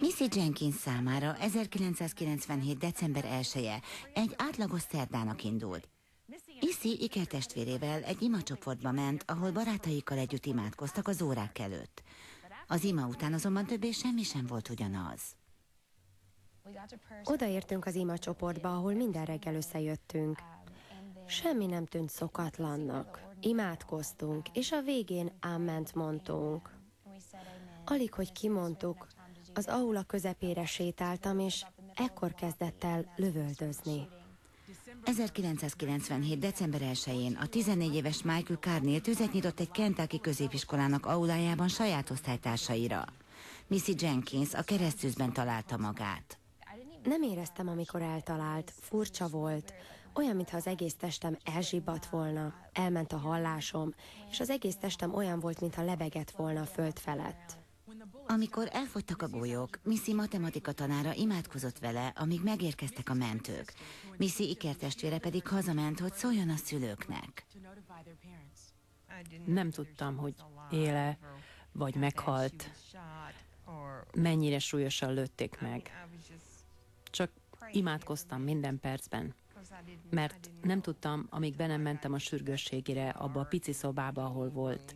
Missy Jenkins számára 1997. december 1-e egy átlagos szerdának indult. Missy ikertestvérével egy imacsoportba ment, ahol barátaikkal együtt imádkoztak az órák előtt. Az ima után azonban többé semmi sem volt ugyanaz. Odaértünk az ima csoportba, ahol minden reggel összejöttünk. Semmi nem tűnt szokatlannak. Imádkoztunk, és a végén áment mondtunk. Alig, hogy kimondtuk, az aula közepére sétáltam, és ekkor kezdett el lövöldözni. 1997. december 1-én a 14 éves Michael Carnél tüzet nyitott egy Kentucky középiskolának aulájában saját osztálytársaira. Missy Jenkins a keresztűzben találta magát. Nem éreztem, amikor eltalált. Furcsa volt. Olyan, mintha az egész testem elzsibbadt volna. Elment a hallásom, és az egész testem olyan volt, mintha lebegett volna a föld felett. Amikor elfogytak a golyók, Missy matematika tanára imádkozott vele, amíg megérkeztek a mentők. Missy ikertestvére pedig hazament, hogy szóljon a szülőknek. Nem tudtam, hogy éle vagy meghalt, mennyire súlyosan lőtték meg. Csak imádkoztam minden percben, mert nem tudtam, amíg be nem mentem a sürgősségére, abba a pici szobába, ahol volt.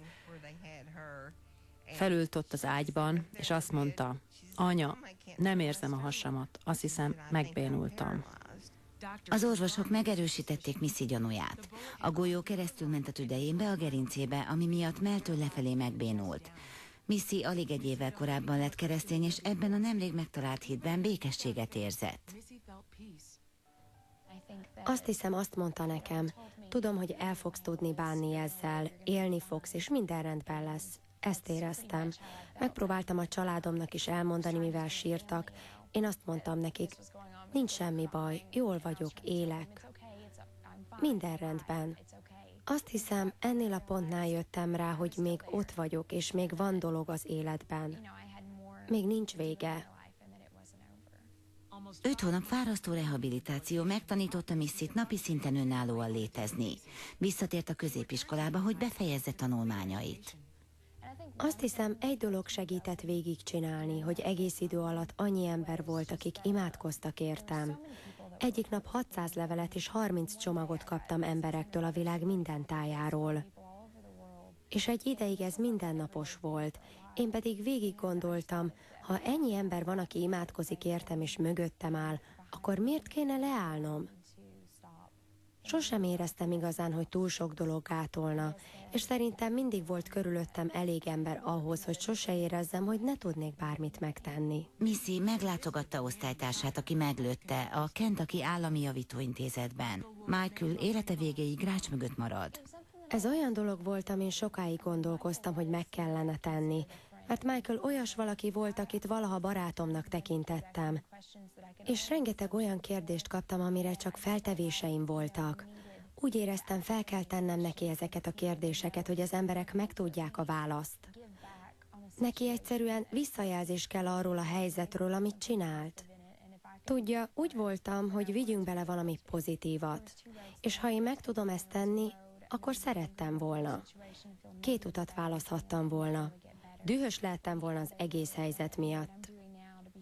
Felült ott az ágyban, és azt mondta, anya, nem érzem a hasamat, azt hiszem megbénultam. Az orvosok megerősítették Missy gyanúját. A golyó keresztül ment a tüdejénbe, a gerincébe, ami miatt meltől lefelé megbénult. Missy alig egy évvel korábban lett keresztény, és ebben a nemrég megtalált hitben békességet érzett. Azt hiszem, azt mondta nekem, tudom, hogy el fogsz tudni bánni ezzel, élni fogsz, és minden rendben lesz. Ezt éreztem. Megpróbáltam a családomnak is elmondani, mivel sírtak. Én azt mondtam nekik, nincs semmi baj, jól vagyok, élek. Minden rendben. Azt hiszem, ennél a pontnál jöttem rá, hogy még ott vagyok, és még van dolog az életben. Még nincs vége. Öt hónap fárasztó rehabilitáció megtanította Missit napi szinten önállóan létezni. Visszatért a középiskolába, hogy befejezze tanulmányait. Azt hiszem, egy dolog segített végigcsinálni, hogy egész idő alatt annyi ember volt, akik imádkoztak értem. Egyik nap 600 levelet és 30 csomagot kaptam emberektől a világ minden tájáról. És egy ideig ez mindennapos volt. Én pedig végig gondoltam, ha ennyi ember van, aki imádkozik értem és mögöttem áll, akkor miért kéne leállnom? Sosem éreztem igazán, hogy túl sok dolog gátolna, és szerintem mindig volt körülöttem elég ember ahhoz, hogy sose érezzem, hogy ne tudnék bármit megtenni. Missy meglátogatta osztálytársát, aki meglőtte a Kentucky Állami Javítóintézetben. Michael élete végéig rács mögött marad. Ez olyan dolog volt, amin sokáig gondolkoztam, hogy meg kellene tenni, mert Michael olyas valaki volt, akit valaha barátomnak tekintettem. És rengeteg olyan kérdést kaptam, amire csak feltevéseim voltak. Úgy éreztem, fel kell tennem neki ezeket a kérdéseket, hogy az emberek megtudják a választ. Neki egyszerűen visszajelzés kell arról a helyzetről, amit csinált. Tudja, úgy voltam, hogy vigyünk bele valami pozitívat. És ha én meg tudom ezt tenni, akkor szerettem volna. Két utat választhattam volna. Dühös lehettem volna az egész helyzet miatt.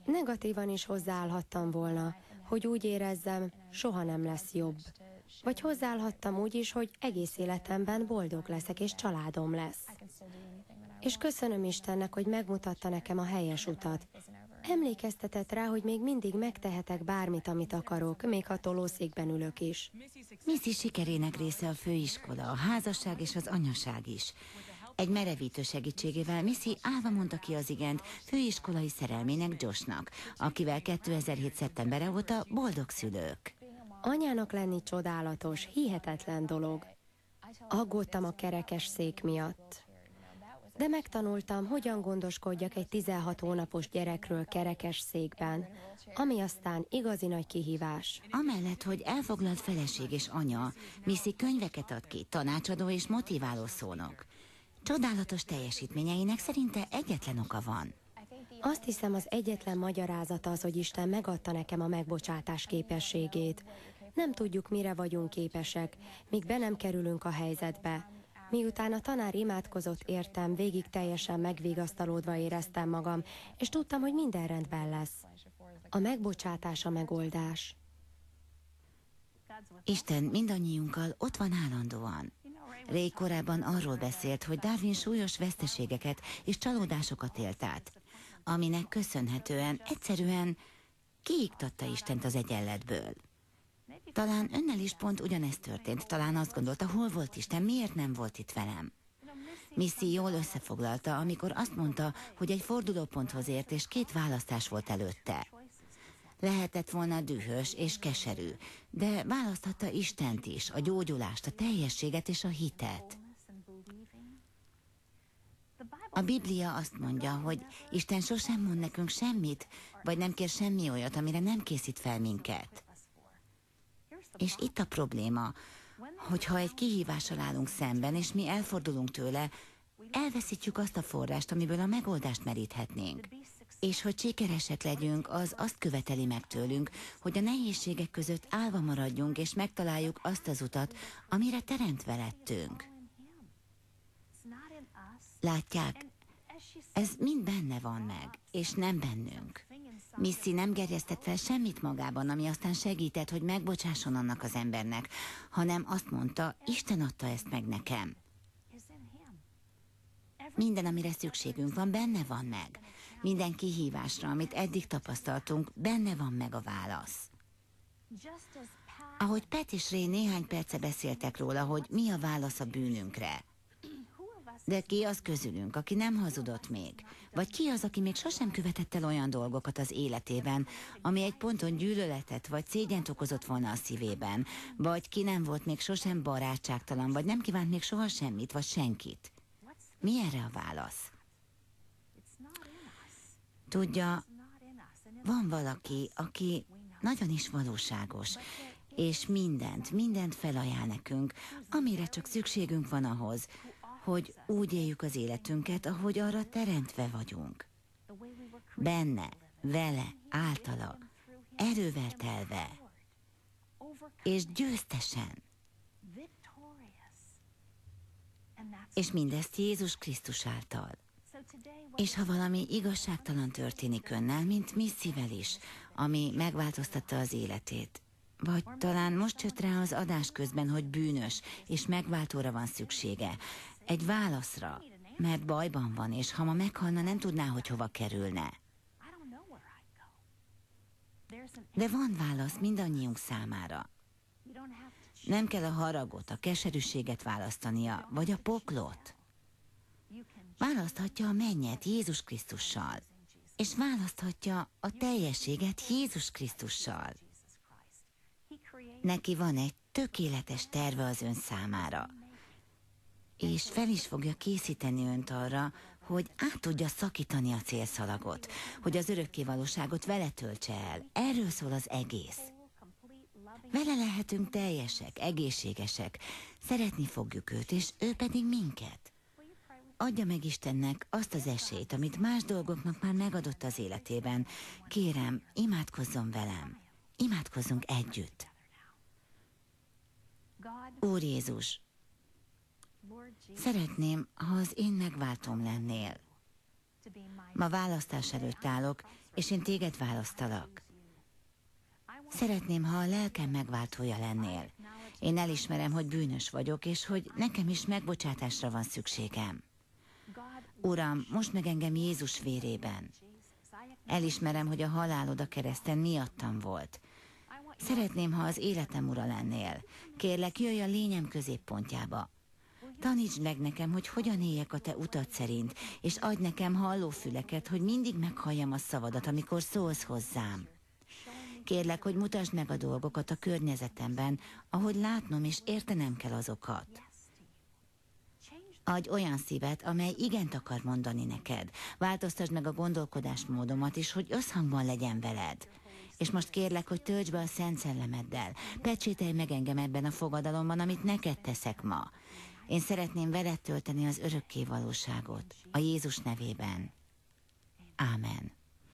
Negatívan is hozzáállhattam volna, hogy úgy érezzem, soha nem lesz jobb. Vagy hozzáállhattam úgy is, hogy egész életemben boldog leszek és családom lesz. És köszönöm Istennek, hogy megmutatta nekem a helyes utat. Emlékeztetett rá, hogy még mindig megtehetek bármit, amit akarok, még ha tolószékben ülök is. Missy sikerének része a főiskola, a házasság és az anyaság is. Egy merevítő segítségével Missy állva mondta ki az igent főiskolai szerelmének Joshnak, akivel 2007. szeptembere óta boldog szülők. Anyának lenni csodálatos, hihetetlen dolog. Aggódtam a kerekes szék miatt. De megtanultam, hogyan gondoskodjak egy 16 hónapos gyerekről kerekes székben, ami aztán igazi nagy kihívás. Amellett, hogy elfoglalt feleség és anya, Missy könyveket ad ki, tanácsadó és motiváló szónok. Csodálatos teljesítményeinek szerinte egyetlen oka van. Azt hiszem az egyetlen magyarázata az, hogy Isten megadta nekem a megbocsátás képességét. Nem tudjuk, mire vagyunk képesek, míg be nem kerülünk a helyzetbe. Miután a tanár imádkozott értem, végig teljesen megvigasztalódva éreztem magam, és tudtam, hogy minden rendben lesz. A megbocsátás a megoldás. Isten mindannyiunkkal ott van állandóan. Ray korábban arról beszélt, hogy Darwin súlyos veszteségeket és csalódásokat élt át, aminek köszönhetően egyszerűen kiiktatta Istent az egyenletből. Talán önnel is pont ugyanezt történt, talán azt gondolta, hol volt Isten, miért nem volt itt velem. Missy jól összefoglalta, amikor azt mondta, hogy egy fordulóponthoz ért, és két választás volt előtte. Lehetett volna dühös és keserű, de választhatta Istent is, a gyógyulást, a teljességet és a hitet. A Biblia azt mondja, hogy Isten sosem mond nekünk semmit, vagy nem kér semmi olyat, amire nem készít fel minket. És itt a probléma, hogyha egy kihívással állunk szemben, és mi elfordulunk tőle, elveszítjük azt a forrást, amiből a megoldást meríthetnénk. És hogy sikeresek legyünk, az azt követeli meg tőlünk, hogy a nehézségek között állva maradjunk, és megtaláljuk azt az utat, amire teremtve lettünk. Látják, ez mind benne van meg, és nem bennünk. Missy nem gerjesztett fel semmit magában, ami aztán segített, hogy megbocsásson annak az embernek, hanem azt mondta, Isten adta ezt meg nekem. Minden, amire szükségünk van, benne van meg. Minden kihívásra, amit eddig tapasztaltunk, benne van meg a válasz. Ahogy Pet és Ré néhány perce beszéltek róla, hogy mi a válasz a bűnünkre. De ki az közülünk, aki nem hazudott még? Vagy ki az, aki még sosem követett el olyan dolgokat az életében, ami egy ponton gyűlöletet vagy szégyent okozott volna a szívében? Vagy ki nem volt még sosem barátságtalan, vagy nem kívánt még soha semmit, vagy senkit? Mi erre a válasz? Tudja, van valaki, aki nagyon is valóságos, és mindent, mindent felajánl nekünk, amire csak szükségünk van ahhoz, hogy úgy éljük az életünket, ahogy arra teremtve vagyunk. Benne, vele, általa, erővel telve, és győztesen. És mindezt Jézus Krisztus által. És ha valami igazságtalan történik önnel, mint Missivel is, ami megváltoztatta az életét, vagy talán most jött rá az adás közben, hogy bűnös, és megváltóra van szüksége, egy válaszra, mert bajban van, és ha ma meghalna, nem tudná, hogy hova kerülne. De van válasz mindannyiunk számára. Nem kell a haragot, a keserűséget választania, vagy a poklot. Választhatja a mennyet Jézus Krisztussal, és választhatja a teljességet Jézus Krisztussal. Neki van egy tökéletes terve az ön számára és fel is fogja készíteni önt arra, hogy át tudja szakítani a célszalagot, hogy az örökkévalóságot vele töltse el. Erről szól az egész. Vele lehetünk teljesek, egészségesek, szeretni fogjuk őt, és ő pedig minket. Adja meg Istennek azt az esélyt, amit más dolgoknak már megadott az életében. Kérem, imádkozzon velem. Imádkozzunk együtt. Úr Jézus, Szeretném, ha az én megváltom lennél. Ma választás előtt állok, és én téged választalak. Szeretném, ha a lelkem megváltója lennél. Én elismerem, hogy bűnös vagyok, és hogy nekem is megbocsátásra van szükségem. Uram, most meg engem Jézus vérében. Elismerem, hogy a halálod a kereszten miattam volt. Szeretném, ha az életem ura lennél. Kérlek, jöjj a lényem középpontjába. Tanítsd meg nekem, hogy hogyan éljek a te utat szerint, és adj nekem hallófüleket, hogy mindig meghalljam a szavadat, amikor szólsz hozzám. Kérlek, hogy mutasd meg a dolgokat a környezetemben, ahogy látnom és értenem kell azokat. Adj olyan szívet, amely igent akar mondani neked. Változtasd meg a gondolkodásmódomat is, hogy összhangban legyen veled. És most kérlek, hogy töltsd be a Szent Szellemeddel. Pecsételj meg engem ebben a fogadalomban, amit neked teszek ma. Én szeretném veled tölteni az örökké valóságot, a Jézus nevében. Ámen.